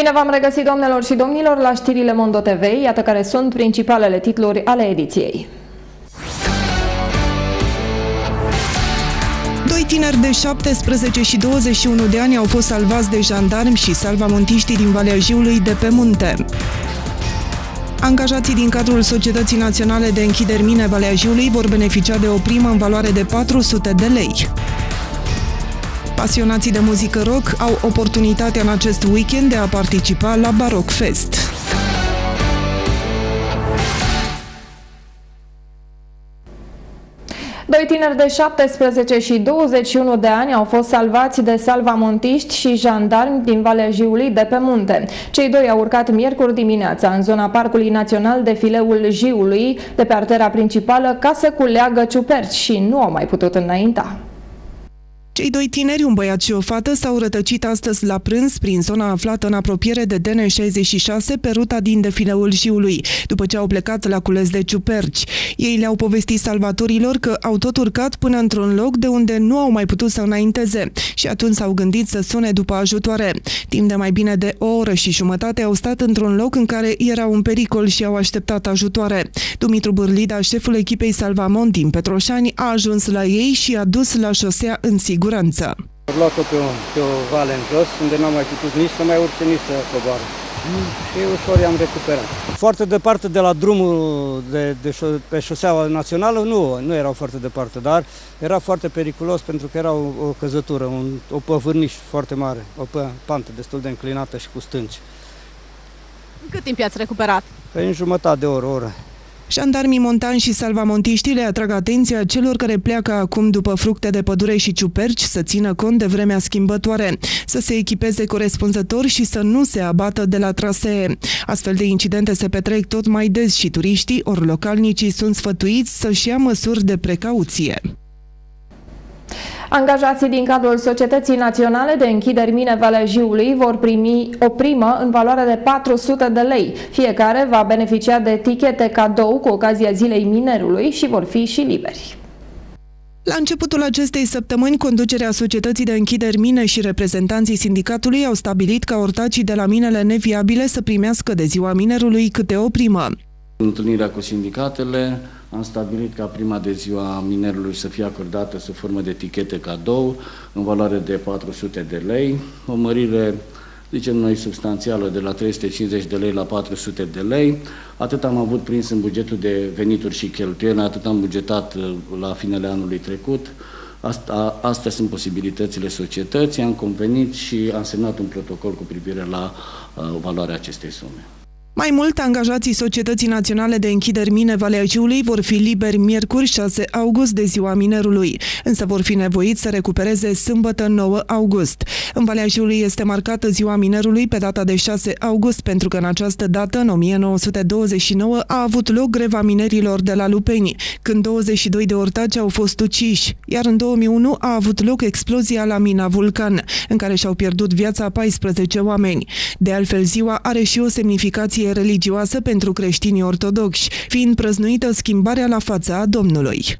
Bine v-am regăsit, domnilor și domnilor, la știrile Mondo TV, iată care sunt principalele titluri ale ediției. Doi tineri de 17 și 21 de ani au fost salvați de jandarmi și salvamontiștii din Valea Jiului de pe munte. Angajații din cadrul Societății Naționale de Închideri Mine Valea Jiului vor beneficia de o primă în valoare de 400 de lei. Pasionații de muzică rock au oportunitatea în acest weekend de a participa la Baroc Fest. Doi tineri de 17 și 21 de ani au fost salvați de salvamontiști și jandarmi din Valea Jiului de pe munte. Cei doi au urcat miercuri dimineața în zona Parcului Național de Fileul Jiului, de pe artera principală, ca să culeagă ciuperci și nu au mai putut înainta. Cei doi tineri, un băiat și o fată, s-au rătăcit astăzi la prânz prin zona aflată în apropiere de DN66 pe ruta din defileul Jiului, după ce au plecat la cules de ciuperci. Ei le-au povestit salvatorilor că au tot urcat până într-un loc de unde nu au mai putut să înainteze și atunci s-au gândit să sune după ajutoare. Timp de mai bine de o oră și jumătate au stat într-un loc în care era un pericol și au așteptat ajutoare. Dumitru Bârlida, șeful echipei Salvamont din Petroșani, a ajuns la ei și a dus la șosea în siguranță. Am luat-o pe, o, pe o vale în jos, unde n-am mai putut nici să mai urce, nici să coboară. Mm. Și ușor i-am recuperat. Foarte departe de la drumul de, de șo- pe șoseaua națională, nu, nu erau foarte departe, dar era foarte periculos pentru că era o, o căzătură, un, o păvârniș foarte mare, o pantă destul de înclinată și cu stânci. Cât timp i-ați recuperat? Pe în jumătate de oră, o oră. Jandarmii montani și salvamontiștii le atrag atenția celor care pleacă acum după fructe de pădure și ciuperci să țină cont de vremea schimbătoare, să se echipeze corespunzător și să nu se abată de la trasee. Astfel de incidente se petrec tot mai des și turiștii ori localnicii sunt sfătuiți să-și ia măsuri de precauție. Angajații din cadrul Societății Naționale de Închideri Mine Valea Jiului vor primi o primă în valoare de 400 de lei. Fiecare va beneficia de etichete cadou cu ocazia Zilei Minerului și vor fi și liberi. La începutul acestei săptămâni, conducerea Societății de Închideri Mine și reprezentanții sindicatului au stabilit ca ortacii de la minele neviabile să primească de ziua minerului câte o primă. În întâlnirea cu sindicatele am stabilit ca prima de ziua minerului să fie acordată sub formă de etichete cadou în valoare de 400 de lei, o mărire, zicem noi, substanțială de la 350 de lei la 400 de lei. Atât am avut prins în bugetul de venituri și cheltuieli, atât am bugetat uh, la finele anului trecut. Asta, astea sunt posibilitățile societății, am convenit și am semnat un protocol cu privire la uh, valoarea acestei sume. Mai mult, angajații Societății Naționale de Închideri Mine Valea Jiului vor fi liberi miercuri 6 august de ziua minerului, însă vor fi nevoiți să recupereze sâmbătă 9 august. În Valea Jiului este marcată ziua minerului pe data de 6 august pentru că în această dată, în 1929, a avut loc greva minerilor de la Lupeni, când 22 de ortaci au fost uciși, iar în 2001 a avut loc explozia la mina Vulcan, în care și-au pierdut viața 14 oameni. De altfel, ziua are și o semnificație religioasă pentru creștinii ortodoxi, fiind prăznuită schimbarea la fața a Domnului.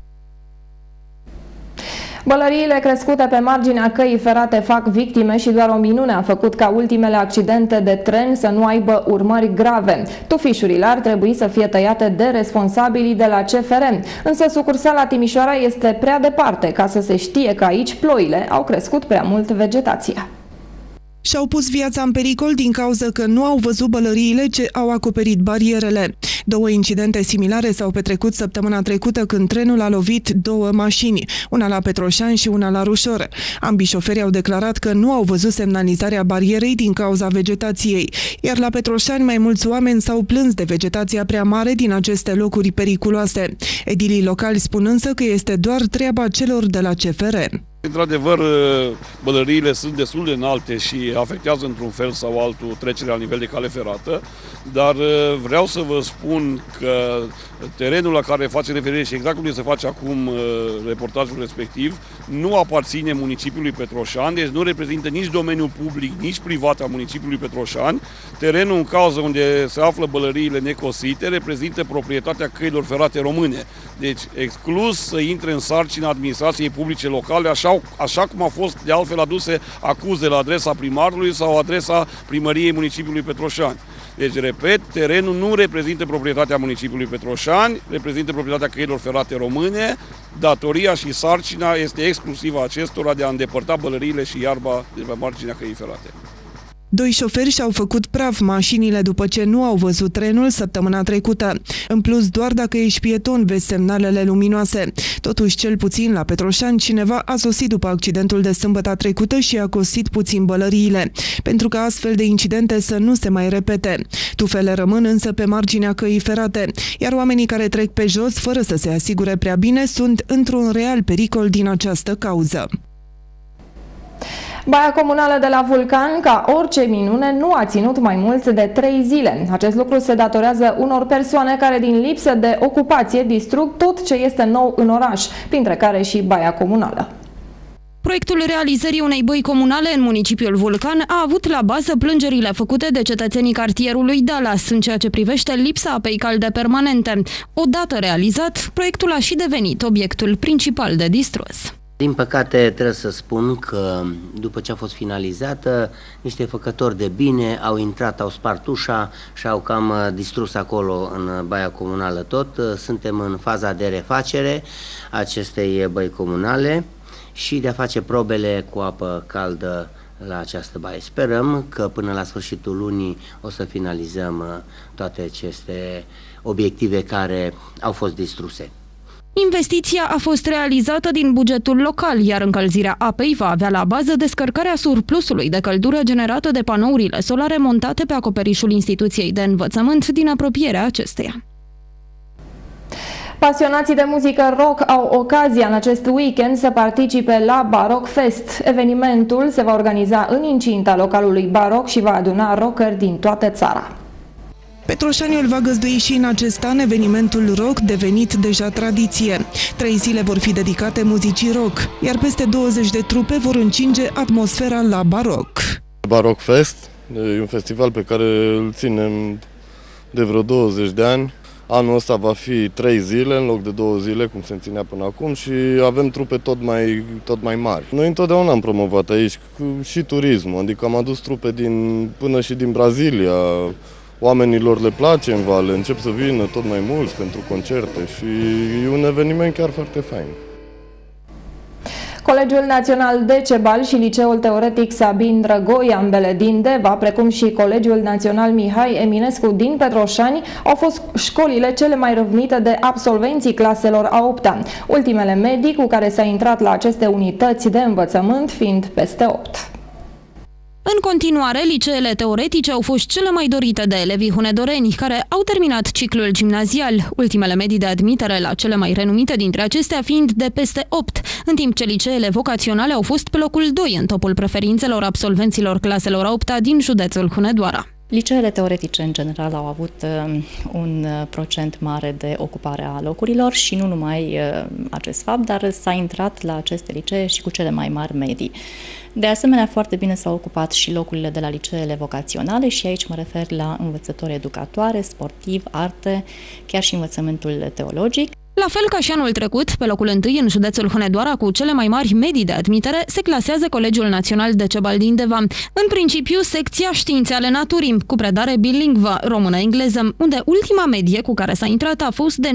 Bălăriile crescute pe marginea căii ferate fac victime și doar o minune a făcut ca ultimele accidente de tren să nu aibă urmări grave. Tufișurile ar trebui să fie tăiate de responsabilii de la CFR, însă sucursala Timișoara este prea departe ca să se știe că aici ploile au crescut prea mult vegetația. Și-au pus viața în pericol din cauza că nu au văzut bălăriile ce au acoperit barierele. Două incidente similare s-au petrecut săptămâna trecută când trenul a lovit două mașini, una la Petroșani și una la Rușor. Ambii șoferi au declarat că nu au văzut semnalizarea barierei din cauza vegetației, iar la Petroșani mai mulți oameni s-au plâns de vegetația prea mare din aceste locuri periculoase. Edilii locali spun însă că este doar treaba celor de la CFR. Într-adevăr, bălăriile sunt destul de înalte și afectează într-un fel sau altul trecerea la nivel de cale ferată, dar vreau să vă spun că terenul la care face referire și exact cum se face acum reportajul respectiv, nu aparține municipiului Petroșani, deci nu reprezintă nici domeniul public, nici privat al municipiului Petroșani. Terenul în cauză unde se află bălăriile necosite reprezintă proprietatea căilor ferate române. Deci exclus să intre în sarcina administrației publice locale, așa așa, așa cum au fost de altfel aduse acuze la adresa primarului sau adresa primăriei municipiului Petroșani. Deci, repet, terenul nu reprezintă proprietatea municipiului Petroșani, reprezintă proprietatea căilor ferate române. Datoria și sarcina este exclusivă acestora de a îndepărta bălăriile și iarba de pe marginea căii ferate. Doi șoferi și-au făcut praf mașinile după ce nu au văzut trenul săptămâna trecută. În plus, doar dacă ești pieton, vezi semnalele luminoase. Totuși, cel puțin la Petroșani, cineva a sosit după accidentul de sâmbătă trecută și a cosit puțin bălăriile, pentru că astfel de incidente să nu se mai repete. Tufele rămân însă pe marginea căii ferate, iar oamenii care trec pe jos, fără să se asigure prea bine, sunt într-un real pericol din această cauză. Baia comunală de la Vulcan, ca orice minune, nu a ținut mai mult de trei zile. Acest lucru se datorează unor persoane care din lipsă de ocupație distrug tot ce este nou în oraș, printre care și baia comunală. Proiectul realizării unei băi comunale în municipiul Vulcan a avut la bază plângerile făcute de cetățenii cartierului Dallas în ceea ce privește lipsa apei calde permanente. Odată realizat, proiectul a și devenit obiectul principal de distrus. Din păcate trebuie să spun că după ce a fost finalizată, niște făcători de bine au intrat, au spart ușa și au cam uh, distrus acolo în baia comunală tot. Uh, suntem în faza de refacere acestei băi comunale și de a face probele cu apă caldă la această baie. Sperăm că până la sfârșitul lunii o să finalizăm uh, toate aceste obiective care au fost distruse. Investiția a fost realizată din bugetul local, iar încălzirea apei va avea la bază descărcarea surplusului de căldură generată de panourile solare montate pe acoperișul instituției de învățământ din apropierea acesteia. Pasionații de muzică rock au ocazia în acest weekend să participe la Baroc Fest. Evenimentul se va organiza în incinta localului Baroc și va aduna rockeri din toată țara. Petroșaniul va găzdui și în acest an evenimentul rock devenit deja tradiție. Trei zile vor fi dedicate muzicii rock, iar peste 20 de trupe vor încinge atmosfera la baroc. Baroc Fest e un festival pe care îl ținem de vreo 20 de ani. Anul ăsta va fi trei zile în loc de două zile, cum se ținea până acum, și avem trupe tot mai, tot mai mari. Noi întotdeauna am promovat aici și turismul, adică am adus trupe din, până și din Brazilia, oamenilor le place în vale, încep să vină tot mai mulți pentru concerte și e un eveniment chiar foarte fain. Colegiul Național Decebal și Liceul Teoretic Sabin Drăgoi, ambele din Deva, precum și Colegiul Național Mihai Eminescu din Petroșani, au fost școlile cele mai răvnite de absolvenții claselor a 8 -a. Ultimele medii cu care s-a intrat la aceste unități de învățământ fiind peste 8. În continuare, liceele teoretice au fost cele mai dorite de elevii hunedoreni, care au terminat ciclul gimnazial, ultimele medii de admitere la cele mai renumite dintre acestea fiind de peste 8, în timp ce liceele vocaționale au fost pe locul 2 în topul preferințelor absolvenților claselor a 8 din județul Hunedoara. Liceele teoretice, în general, au avut uh, un uh, procent mare de ocupare a locurilor și nu numai uh, acest fapt, dar s-a intrat la aceste licee și cu cele mai mari medii. De asemenea, foarte bine s-au ocupat și locurile de la liceele vocaționale și aici mă refer la învățători educatoare, sportiv, arte, chiar și învățământul teologic. La fel ca și anul trecut, pe locul întâi în județul Hunedoara cu cele mai mari medii de admitere, se clasează Colegiul Național de Cebal din Deva. În principiu, secția Științe ale Naturii, cu predare bilingvă română-engleză, unde ultima medie cu care s-a intrat a fost de 9,47,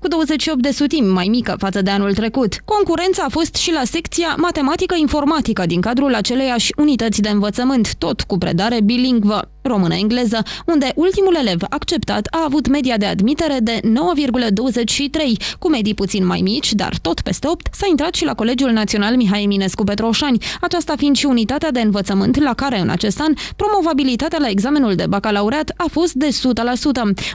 cu 28 de sutimi mai mică față de anul trecut. Concurența a fost și la secția Matematică-Informatică din cadrul aceleiași unități de învățământ, tot cu predare bilingvă română-engleză, unde ultimul elev acceptat a avut media de admitere de 9,23, cu medii puțin mai mici, dar tot peste 8, s-a intrat și la Colegiul Național Mihai Eminescu Petroșani, aceasta fiind și unitatea de învățământ la care în acest an promovabilitatea la examenul de bacalaureat a fost de 100%.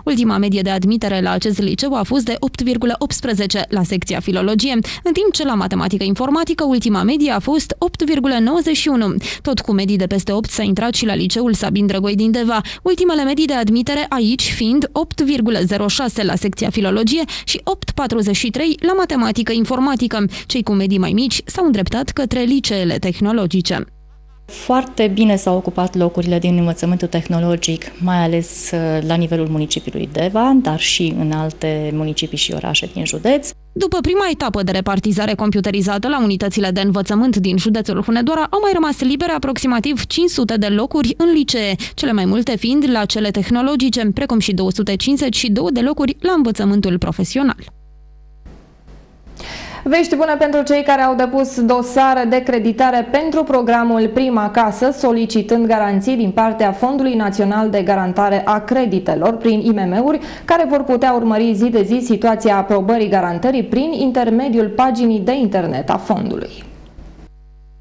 Ultima medie de admitere la acest liceu a fost de 8,18 la secția filologie, în timp ce la matematică informatică ultima medie a fost 8,91. Tot cu medii de peste 8 s-a intrat și la liceul Sabin Drăgoi din Deva, ultimele medii de admitere aici fiind 8,06 la secția filologie și 8,43 la matematică informatică. Cei cu medii mai mici s-au îndreptat către liceele tehnologice. Foarte bine s-au ocupat locurile din învățământul tehnologic, mai ales uh, la nivelul municipiului Deva, dar și în alte municipii și orașe din județ. După prima etapă de repartizare computerizată la unitățile de învățământ din județul Hunedoara, au mai rămas libere aproximativ 500 de locuri în licee, cele mai multe fiind la cele tehnologice, precum și 252 de locuri la învățământul profesional. Vești bune pentru cei care au depus dosare de creditare pentru programul Prima Casă, solicitând garanții din partea Fondului Național de Garantare a Creditelor prin IMM-uri, care vor putea urmări zi de zi situația aprobării garantării prin intermediul paginii de internet a fondului.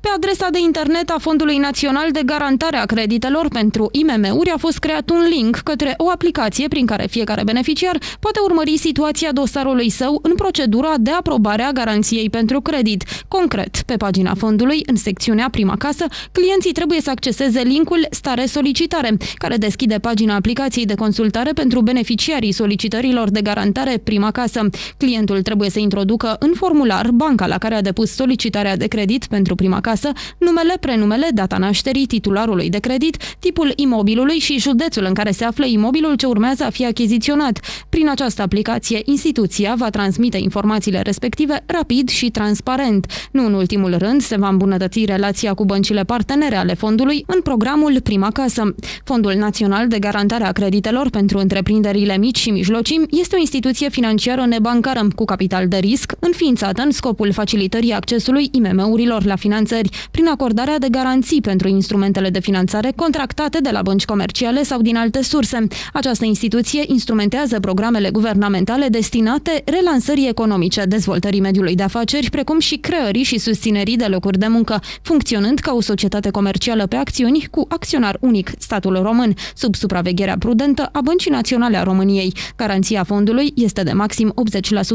Pe adresa de internet a Fondului Național de Garantare a Creditelor pentru IMM-uri a fost creat un link către o aplicație prin care fiecare beneficiar poate urmări situația dosarului său în procedura de aprobare a garanției pentru credit. Concret, pe pagina fondului, în secțiunea Prima Casă, clienții trebuie să acceseze linkul Stare Solicitare, care deschide pagina aplicației de consultare pentru beneficiarii solicitărilor de garantare Prima Casă. Clientul trebuie să introducă în formular banca la care a depus solicitarea de credit pentru Prima Casă casă, numele, prenumele, data nașterii titularului de credit, tipul imobilului și județul în care se află imobilul ce urmează a fi achiziționat. Prin această aplicație, instituția va transmite informațiile respective rapid și transparent. Nu în ultimul rând, se va îmbunătăți relația cu băncile partenere ale fondului în programul Prima Casă. Fondul Național de Garantare a Creditelor pentru întreprinderile mici și mijlocii este o instituție financiară nebancară cu capital de risc, înființată în scopul facilitării accesului IMM-urilor la finanțări țări, prin acordarea de garanții pentru instrumentele de finanțare contractate de la bănci comerciale sau din alte surse. Această instituție instrumentează programele guvernamentale destinate relansării economice, dezvoltării mediului de afaceri, precum și creării și susținerii de locuri de muncă, funcționând ca o societate comercială pe acțiuni cu acționar unic, statul român, sub supravegherea prudentă a Băncii Naționale a României. Garanția fondului este de maxim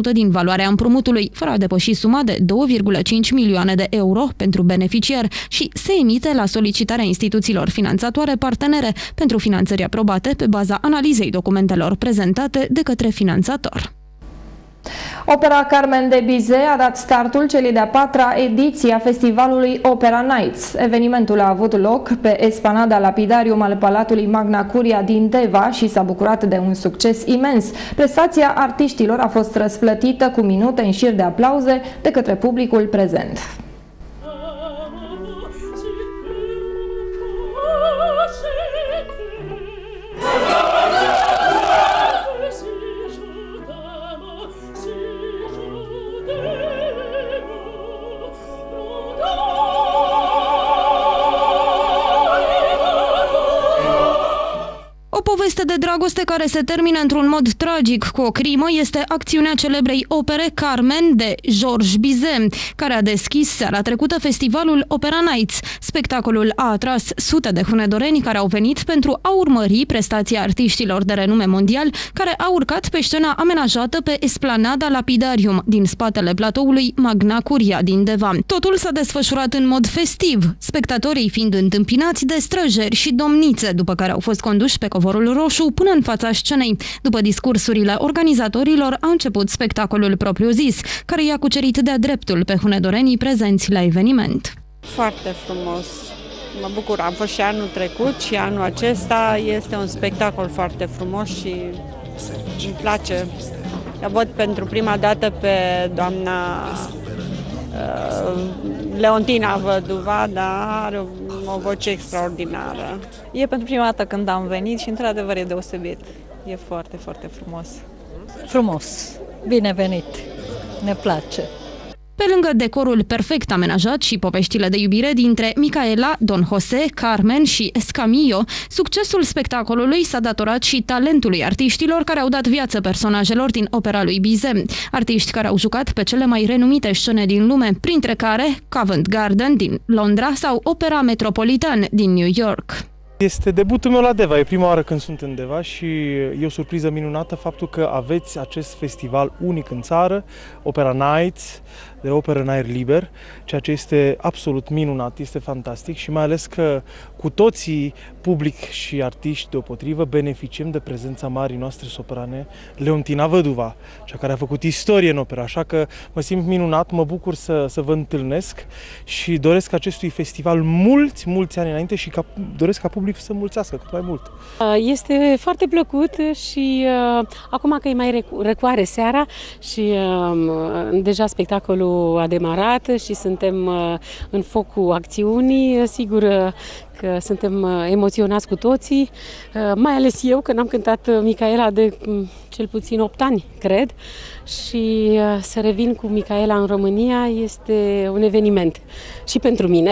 80% din valoarea împrumutului, fără a depăși suma de 2,5 milioane de euro pentru beneficiar și se emite la solicitarea instituțiilor finanțatoare partenere pentru finanțări aprobate pe baza analizei documentelor prezentate de către finanțator. Opera Carmen de Bize a dat startul celei de-a patra ediție a festivalului Opera Nights. Evenimentul a avut loc pe esplanada Lapidarium al Palatului Magna Curia din Deva și s-a bucurat de un succes imens. Prestația artiștilor a fost răsplătită cu minute în șir de aplauze de către publicul prezent. Dragoste care se termină într-un mod tragic cu o crimă este acțiunea celebrei opere Carmen de Georges Bizet, care a deschis seara trecută festivalul Opera Nights. Spectacolul a atras sute de hunedoreni care au venit pentru a urmări prestația artiștilor de renume mondial care au urcat pe scena amenajată pe Esplanada Lapidarium din spatele platoului Magna Curia din Deva. Totul s-a desfășurat în mod festiv, spectatorii fiind întâmpinați de străjeri și domnițe, după care au fost conduși pe covorul roșu până în fața scenei. După discursurile organizatorilor, a început spectacolul propriu-zis, care i-a cucerit de-a dreptul pe hunedorenii prezenți la eveniment. Foarte frumos! Mă bucur, am fost și anul trecut și anul acesta este un spectacol foarte frumos și îmi place. Eu văd pentru prima dată pe doamna uh, Leontina Văduva, dar are o voce extraordinară. E pentru prima dată când am venit și într-adevăr e deosebit. E foarte, foarte frumos. Frumos, bine venit, ne place. Pe lângă decorul perfect amenajat și poveștile de iubire dintre Micaela, Don Jose, Carmen și Escamillo, succesul spectacolului s-a datorat și talentului artiștilor care au dat viață personajelor din opera lui Bizet. Artiști care au jucat pe cele mai renumite scene din lume, printre care Covent Garden din Londra sau Opera Metropolitan din New York. Este debutul meu la Deva, e prima oară când sunt în Deva și e o surpriză minunată faptul că aveți acest festival unic în țară, Opera Nights, de operă în aer liber, ceea ce este absolut minunat, este fantastic și mai ales că cu toții, public și artiști deopotrivă, beneficiem de prezența marii noastre soprane, Leontina Văduva, cea care a făcut istorie în opera, așa că mă simt minunat, mă bucur să, să vă întâlnesc și doresc acestui festival mulți, mulți ani înainte și ca, doresc ca public public să mulțească cât mai mult. Este foarte plăcut și acum că e mai răcoare seara și deja spectacolul a demarat și suntem în focul acțiunii, sigur că suntem emoționați cu toții, mai ales eu, că n-am cântat Micaela de cel puțin 8 ani, cred, și să revin cu Micaela în România este un eveniment și pentru mine.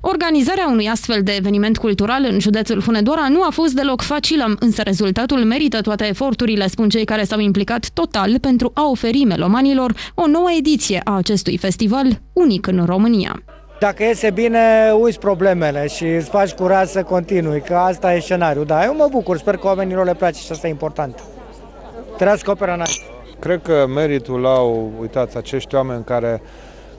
Organizarea unui astfel de eveniment cultural în județul Hunedoara nu a fost deloc facilă, însă rezultatul merită toate eforturile, spun cei care s-au implicat total pentru a oferi melomanilor o nouă ediție a acestui festival unic în România. Dacă iese bine, uiți problemele și îți faci curaj să continui, că asta e scenariul. Da, eu mă bucur, sper că oamenilor le place și asta e important. Trească opera Night. Cred că meritul au, uitați, acești oameni care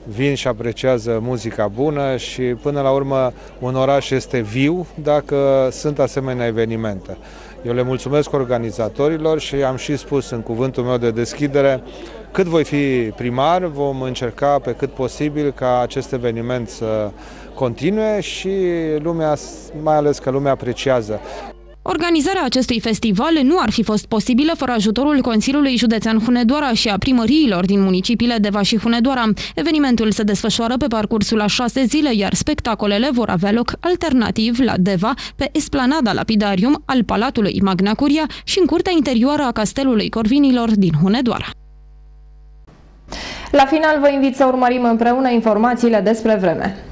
vin și apreciază muzica bună și până la urmă un oraș este viu dacă sunt asemenea evenimente. Eu le mulțumesc organizatorilor și am și spus în cuvântul meu de deschidere cât voi fi primar, vom încerca pe cât posibil ca acest eveniment să continue și lumea, mai ales că lumea apreciază. Organizarea acestui festival nu ar fi fost posibilă fără ajutorul Consiliului Județean Hunedoara și a primăriilor din municipiile Deva și Hunedoara. Evenimentul se desfășoară pe parcursul a șase zile, iar spectacolele vor avea loc alternativ la Deva, pe esplanada Lapidarium al Palatului Magna Curia și în curtea interioară a Castelului Corvinilor din Hunedoara. La final vă invit să urmărim împreună informațiile despre vreme.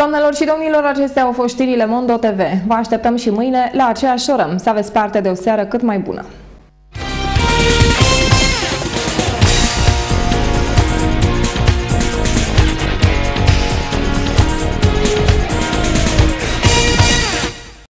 Doamnelor și domnilor, acestea au fost știrile Mondo TV. Vă așteptăm și mâine la aceeași oră. Să aveți parte de o seară cât mai bună.